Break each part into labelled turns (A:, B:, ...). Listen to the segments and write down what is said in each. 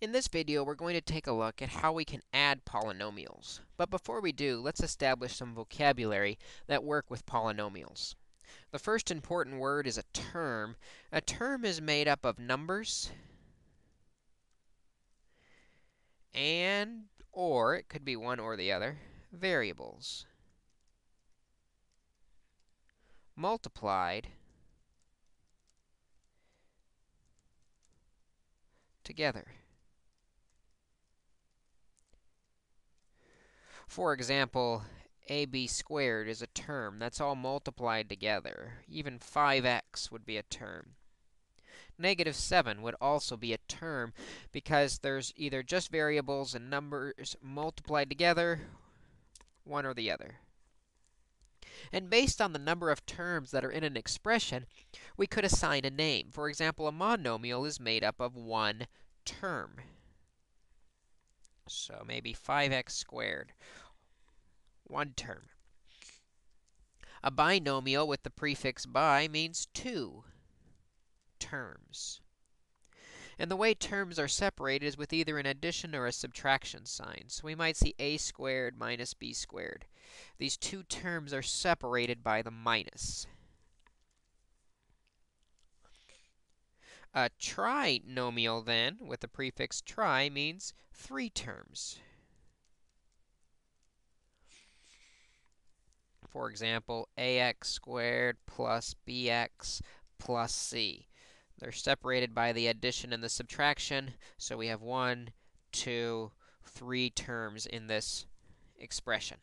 A: In this video, we're going to take a look at how we can add polynomials. But before we do, let's establish some vocabulary that work with polynomials. The first important word is a term. A term is made up of numbers and or, it could be one or the other, variables multiplied together. For example, ab squared is a term that's all multiplied together. Even 5x would be a term. Negative 7 would also be a term because there's either just variables and numbers multiplied together, one or the other. And based on the number of terms that are in an expression, we could assign a name. For example, a monomial is made up of one term. So maybe 5x squared, one term. A binomial with the prefix bi means two terms. And the way terms are separated is with either an addition or a subtraction sign. So we might see a squared minus b squared. These two terms are separated by the minus. A trinomial, then, with the prefix tri, means three terms. For example, ax squared plus bx plus c. They're separated by the addition and the subtraction, so we have one, two, three terms in this expression.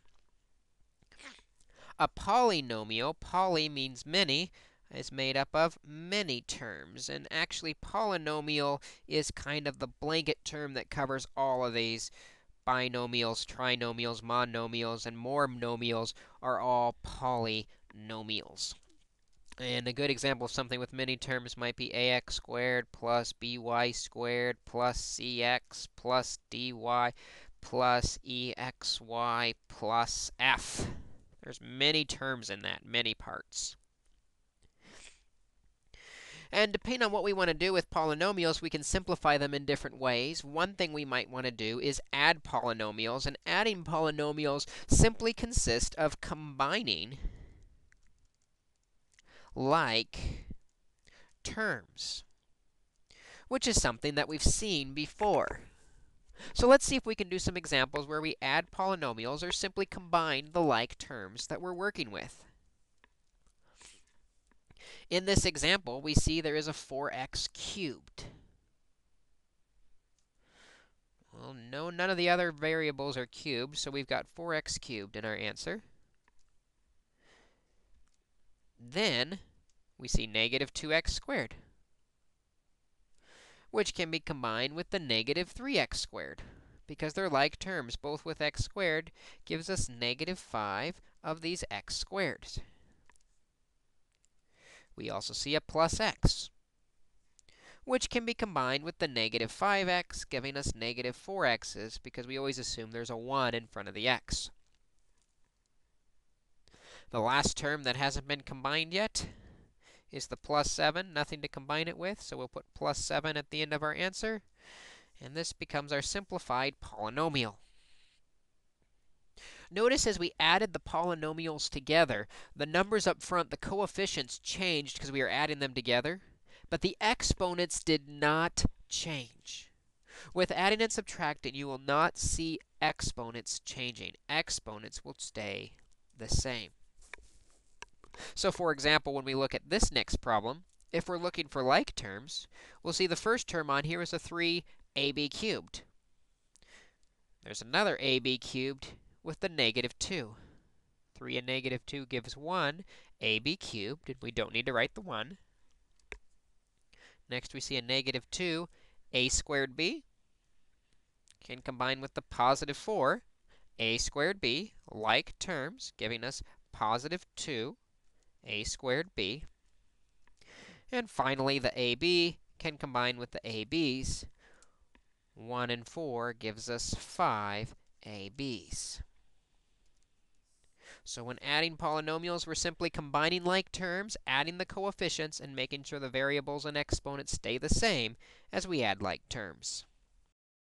A: A polynomial, poly means many, is made up of many terms. And actually, polynomial is kind of the blanket term that covers all of these. Binomials, trinomials, monomials, and more. monomials are all polynomials. And a good example of something with many terms might be ax squared plus by squared plus cx plus dy plus exy plus f. There's many terms in that, many parts. And depending on what we want to do with polynomials, we can simplify them in different ways. One thing we might want to do is add polynomials. And adding polynomials simply consists of combining like terms, which is something that we've seen before. So let's see if we can do some examples where we add polynomials or simply combine the like terms that we're working with. In this example, we see there is a 4x cubed. Well, no, none of the other variables are cubed, so we've got 4x cubed in our answer. Then we see negative 2x squared, which can be combined with the negative 3x squared. Because they're like terms, both with x squared gives us negative 5 of these x squareds. We also see a plus x, which can be combined with the negative 5x, giving us negative 4x's, because we always assume there's a 1 in front of the x. The last term that hasn't been combined yet is the plus 7, nothing to combine it with, so we'll put plus 7 at the end of our answer, and this becomes our simplified polynomial. Notice as we added the polynomials together, the numbers up front, the coefficients changed because we are adding them together, but the exponents did not change. With adding and subtracting, you will not see exponents changing. Exponents will stay the same. So for example, when we look at this next problem, if we're looking for like terms, we'll see the first term on here is a 3ab cubed. There's another ab cubed with the negative 2. 3 and negative 2 gives 1, ab cubed, and we don't need to write the 1. Next, we see a negative 2, a squared b, can combine with the positive 4, a squared b, like terms, giving us positive 2, a squared b. And finally, the ab can combine with the ab's. 1 and 4 gives us 5 ab's. So when adding polynomials, we're simply combining like terms, adding the coefficients, and making sure the variables and exponents stay the same as we add like terms.